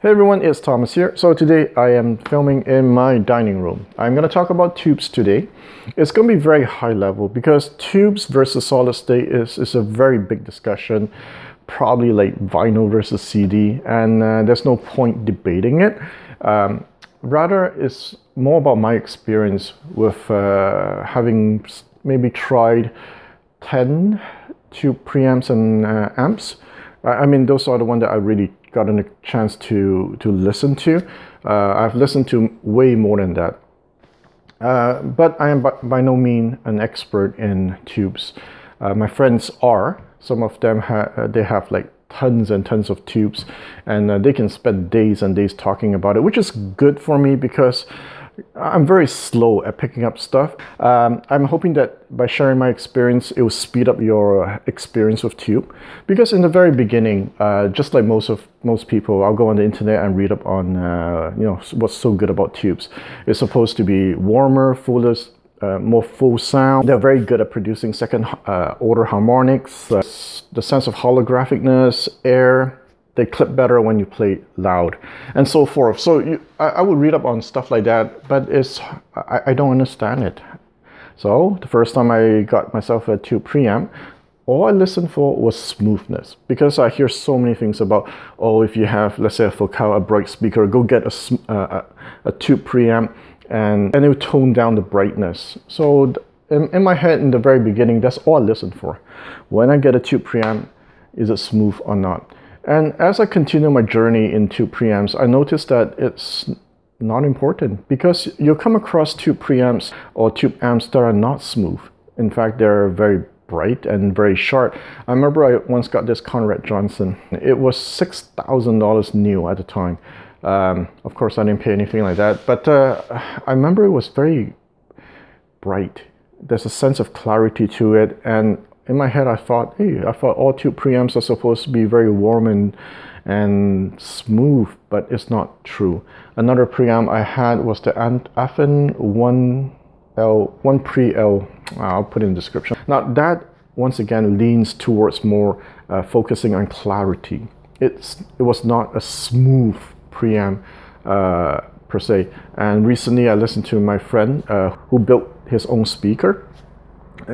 Hey everyone, it's Thomas here. So today I am filming in my dining room. I'm going to talk about tubes today. It's going to be very high level because tubes versus solid state is, is a very big discussion, probably like vinyl versus CD, and uh, there's no point debating it. Um, rather, it's more about my experience with uh, having maybe tried 10 tube preamps and uh, amps. I mean, those are the ones that I really gotten a chance to to listen to. Uh, I've listened to way more than that. Uh, but I am by, by, no means an expert in tubes. Uh, my friends are. Some of them ha- uh, they have like tons and tons of tubes, and uh, they can spend days and days talking about it, which is good for me because I'm very slow at picking up stuff. Um, I'm hoping that by sharing my experience, it will speed up your experience with Tube. Because in the very beginning, uh, just like most of most people, I'll go on the internet and read up on uh, you know what's so good about Tubes. It's supposed to be warmer, fuller, uh, more full sound. They're very good at producing second uh, order harmonics, uh, the sense of holographicness, air, they clip better when you play loud and so forth. So you, I, I, would read up on stuff like that but it's I, I, don't understand it. So the first time i got myself a tube preamp all i listened for was smoothness because i hear so many things about oh if you have let's say a focal a bright speaker go get a, a, a tube preamp and and it would tone down the brightness. So in, in my head in the very beginning that's all i listened for. When i get a tube preamp is it smooth or not and as I continue my journey into preamps, I noticed that it's not important because you'll come across tube preamps or tube amps that are not smooth. In fact, they're very bright and very sharp. I remember I once got this Conrad Johnson. It was $6,000 new at the time. Um, of course, I didn't pay anything like that, but uh, I remember it was very bright. There's a sense of clarity to it, and in my head, I thought, hey, I thought all tube preamps are supposed to be very warm and and smooth, but it's not true. Another preamp I had was the Afen 1L, 1 pre L. I'll put in the description. Now that once again leans towards more uh, focusing on clarity. It's it was not a smooth preamp uh, per se. And recently I listened to my friend uh, who built his own speaker.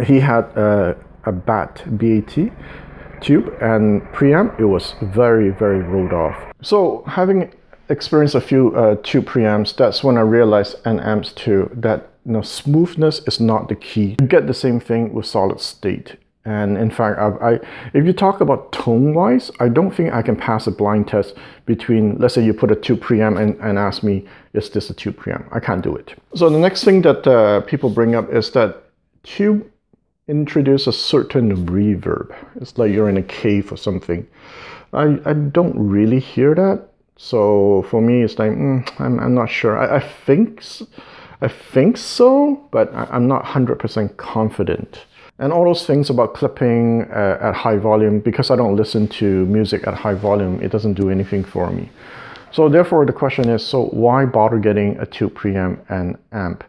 He had uh, a BAT, BAT tube and preamp, it was very, very rolled off. So having experienced a few uh, tube preamps, that's when I realized, and amps too, that you know, smoothness is not the key. You get the same thing with solid state. And in fact, I, I, if you talk about tone-wise, I don't think I can pass a blind test between, let's say you put a tube preamp and, and ask me, is this a tube preamp? I can't do it. So the next thing that uh, people bring up is that tube introduce a certain reverb. It's like you're in a cave or something. I, I don't really hear that. So for me, it's like, mm, I'm, I'm not sure. I, I think I think so, but I, am not 100% confident. And all those things about clipping uh, at high volume, because I don't listen to music at high volume, it doesn't do anything for me. So therefore the question is, so why bother getting a tube preamp and amp?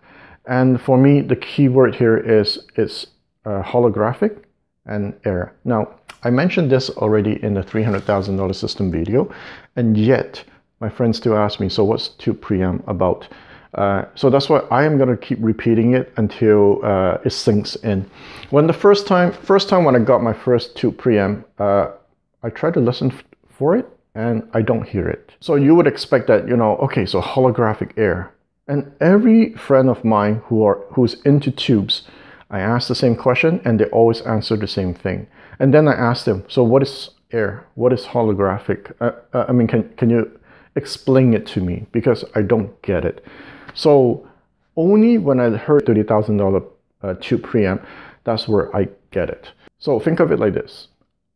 And for me, the key word here is it's uh, holographic and air. Now, I mentioned this already in the $300,000 system video, and yet my friends still ask me, so what's tube preamp about? Uh, so that's why I am going to keep repeating it until uh, it sinks in. When the first time, first time when I got my first tube preamp, uh, I tried to listen for it and I don't hear it. So you would expect that, you know, okay, so holographic air. And every friend of mine who are who's into tubes I ask the same question and they always answer the same thing. And then I ask them, so what is air? What is holographic? Uh, uh, I mean, can, can you explain it to me? Because I don't get it. So only when I heard $30,000 uh, tube preamp, that's where I get it. So think of it like this.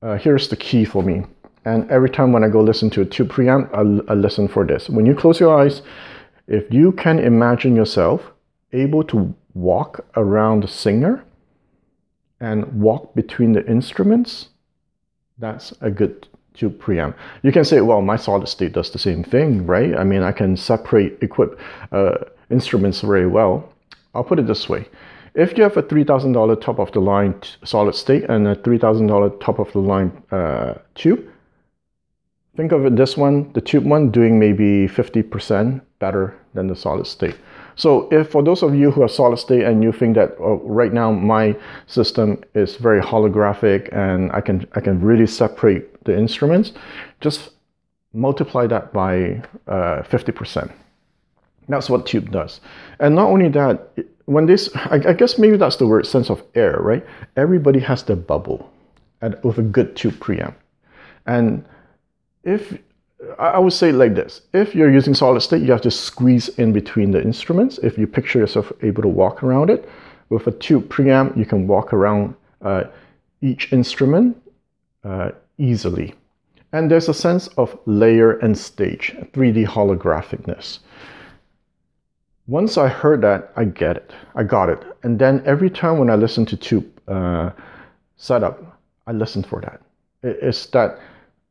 Uh, here's the key for me. And every time when I go listen to a tube preamp, I, I listen for this. When you close your eyes, if you can imagine yourself able to walk around the singer and walk between the instruments, that's a good tube preamp. You can say, well, my solid state does the same thing, right? I mean, I can separate, equip uh, instruments very well. I'll put it this way. If you have a $3,000 top of the line solid state and a $3,000 top of the line uh, tube, think of it this one, the tube one doing maybe 50% better than the solid state. So if for those of you who are solid state and you think that oh, right now my system is very holographic and I can I can really separate the instruments, just multiply that by uh, 50%. That's what tube does. And not only that, when this, I, I guess maybe that's the word sense of air, right? Everybody has their bubble and with a good tube preamp. And if I would say like this if you're using solid state, you have to squeeze in between the instruments. If you picture yourself able to walk around it, with a tube preamp, you can walk around uh, each instrument uh, easily. And there's a sense of layer and stage, 3D holographicness. Once I heard that, I get it. I got it. And then every time when I listen to tube uh, setup, I listen for that. It's that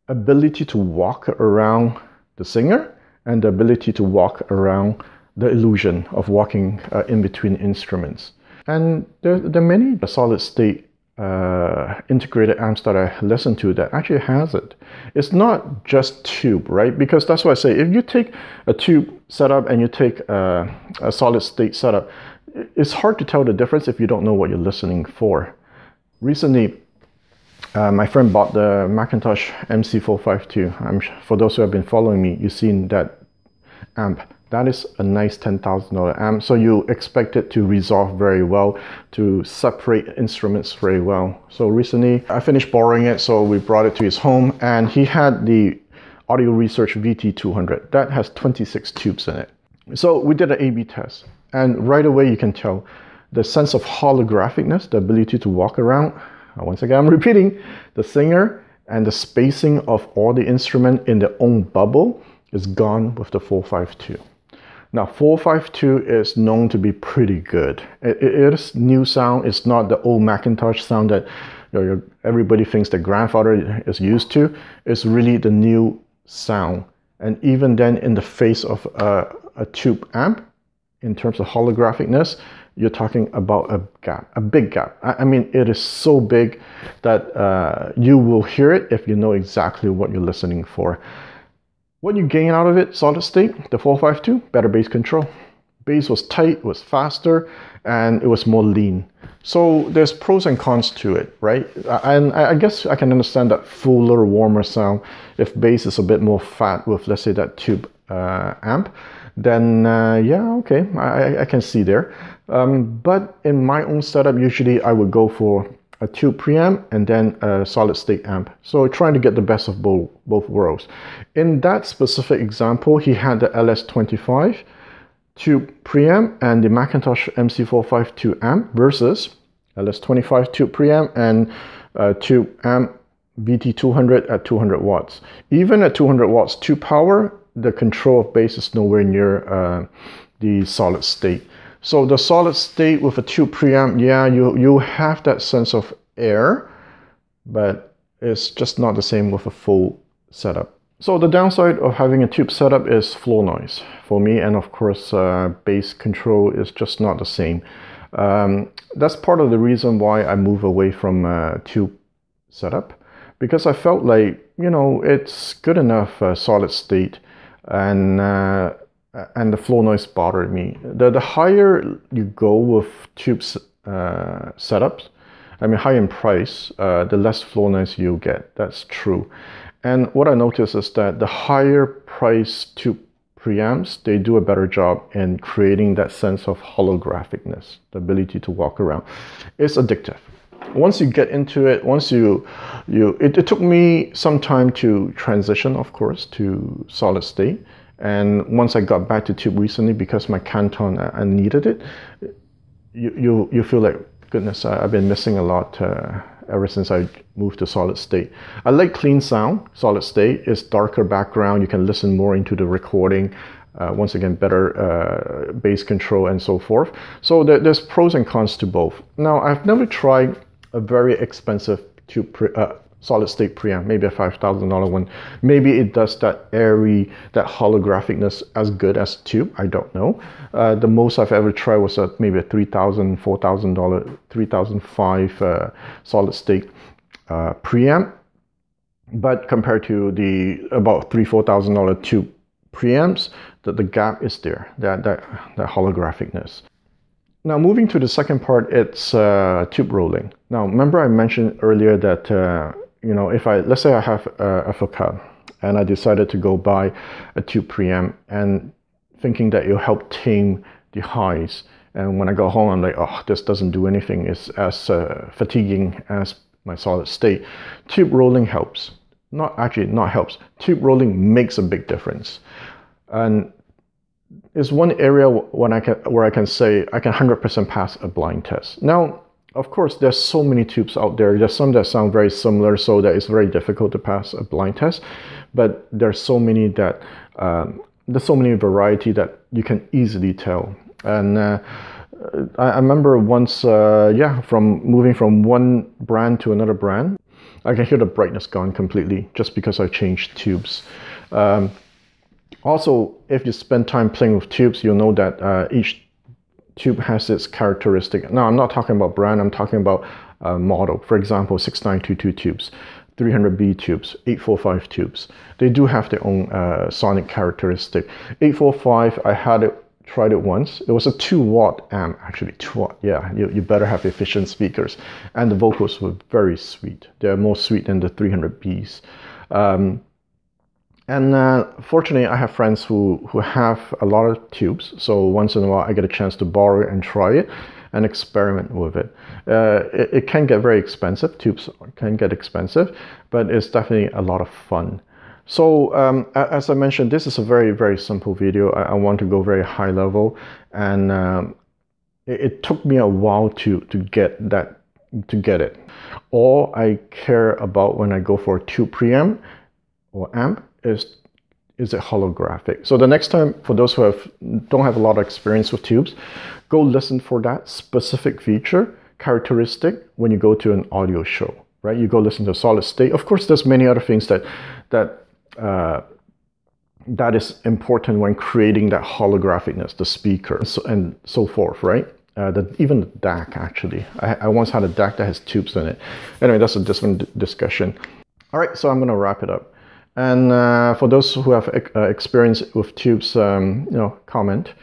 ability to walk around the singer and the ability to walk around the illusion of walking uh, in between instruments. And there, there are many solid state uh, integrated amps that I listen to that actually has it. It's not just tube, right? Because that's why I say if you take a tube setup and you take a, a solid state setup, it's hard to tell the difference if you don't know what you're listening for. Recently, uh, my friend bought the McIntosh MC452. I'm, for those who have been following me, you've seen that amp. That is a nice $10,000 amp. So you expect it to resolve very well, to separate instruments very well. So recently I finished borrowing it. So we brought it to his home and he had the Audio Research VT200. That has 26 tubes in it. So we did an A-B test and right away you can tell the sense of holographicness, the ability to walk around, once again, I'm repeating, the singer and the spacing of all the instrument in their own bubble is gone with the 452. Now, 452 is known to be pretty good. it, it is new sound. It's not the old McIntosh sound that you know, everybody thinks the grandfather is used to. It's really the new sound. And even then, in the face of a, a tube amp, in terms of holographicness, you're talking about a gap, a big gap. I, mean, it is so big that uh, you will hear it if you know exactly what you're listening for. What you gain out of it, solid state, the 452, better bass control. Bass was tight, was faster, and it was more lean. So there's pros and cons to it, right? And I guess I can understand that fuller, warmer sound if bass is a bit more fat with, let's say, that tube amp then uh, yeah, okay, I, I, can see there. Um, but in my own setup, usually I would go for a tube preamp and then a solid state amp. So trying to get the best of both, both worlds. In that specific example, he had the LS25 tube preamp and the McIntosh MC452 amp versus LS25 tube preamp and uh, tube amp VT200 at 200 watts. Even at 200 watts, tube power, the control of bass is nowhere near uh, the solid state. So the solid state with a tube preamp, yeah, you, you have that sense of air, but it's just not the same with a full setup. So the downside of having a tube setup is floor noise for me, and of course uh, bass control is just not the same. Um, that's part of the reason why I move away from a tube setup because I felt like, you know, it's good enough uh, solid state and uh, and the floor noise bothered me. The, the higher you go with tubes uh, setups, I mean high in price, uh, the less floor noise you get. That's true. And what I notice is that the higher price tube preamps, they do a better job in creating that sense of holographicness, the ability to walk around. It's addictive. Once you get into it, once you, you it, it took me some time to transition, of course, to solid state and once I got back to tube recently, because my Canton, I, I needed it, you, you, you feel like, goodness, I, have been missing a lot uh, ever since I moved to solid state. I like clean sound, solid state. It's darker background. You can listen more into the recording. Uh, once again, better uh, bass control and so forth. So there, there's pros and cons to both. Now, I've never tried a very expensive tube uh, solid state preamp, maybe a $5,000 one. Maybe it does that airy, that holographicness as good as tube, I don't know. Uh, the most I've ever tried was a, maybe a $3,000, $4,000, 3005 uh, solid state uh, preamp. but compared to the about three four thousand dollar tube preamps, that the gap is there, that that that holographicness. Now moving to the second part, it's uh, tube rolling. Now remember I mentioned earlier that uh, you know if I let's say I have a, a Focal and I decided to go buy a tube preamp and thinking that it'll help tame the highs. And when I go home, I'm like, oh, this doesn't do anything. It's as uh, fatiguing as my solid state. Tube rolling helps. Not actually, not helps. Tube rolling makes a big difference. And it's one area when I can, where I can say I can 100% pass a blind test. Now, of course, there's so many tubes out there. There's some that sound very similar, so that it's very difficult to pass a blind test. But there's so many that um, there's so many variety that you can easily tell. And uh, I, I, remember once, uh, yeah, from moving from one brand to another brand, I can hear the brightness gone completely just because I changed tubes. Um, also, if you spend time playing with tubes, you'll know that uh, each tube has its characteristic. Now, I'm not talking about brand, I'm talking about uh, model. For example, 6922 tubes. 300B tubes, 845 tubes. They do have their own uh, sonic characteristic. 845, I had it, tried it once. It was a 2 watt amp, actually 2 watt. Yeah, you, you better have efficient speakers. And the vocals were very sweet. They're more sweet than the 300Bs. Um, and uh, fortunately, I have friends who, who have a lot of tubes. So once in a while, I get a chance to borrow and try it and experiment with it. Uh, it, it, can get very expensive, tubes can get expensive, but it's definitely a lot of fun. So um, as I mentioned, this is a very, very simple video. I, I want to go very high level and um, it, it, took me a while to, to get that to get it. All I care about when I go for a tube preamp or amp is is it holographic? So the next time, for those who have don't have a lot of experience with tubes, go listen for that specific feature characteristic when you go to an audio show, right? You go listen to solid state. Of course, there's many other things that that uh, that is important when creating that holographicness, the speaker, and so, and so forth, right? Uh, the, even the DAC actually. I, I once had a DAC that has tubes in it. Anyway, that's a different discussion. All right, so I'm gonna wrap it up. And uh, for those who have uh, experience with tubes, um, you know, comment.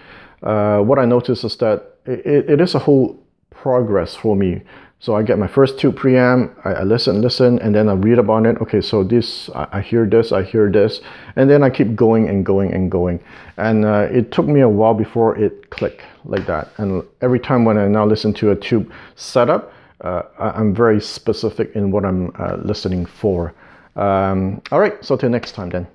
Uh, what I noticed is that it, it is a whole progress for me. So I get my first tube preamp, I, I listen, listen, and then I read about it. Okay, so this, I, I, hear this, I hear this, and then I keep going and going and going. And uh, it took me a while before it clicked like that. And every time when I now listen to a tube setup, uh, I'm very specific in what I'm uh, listening for. Um, all right, so till next time then.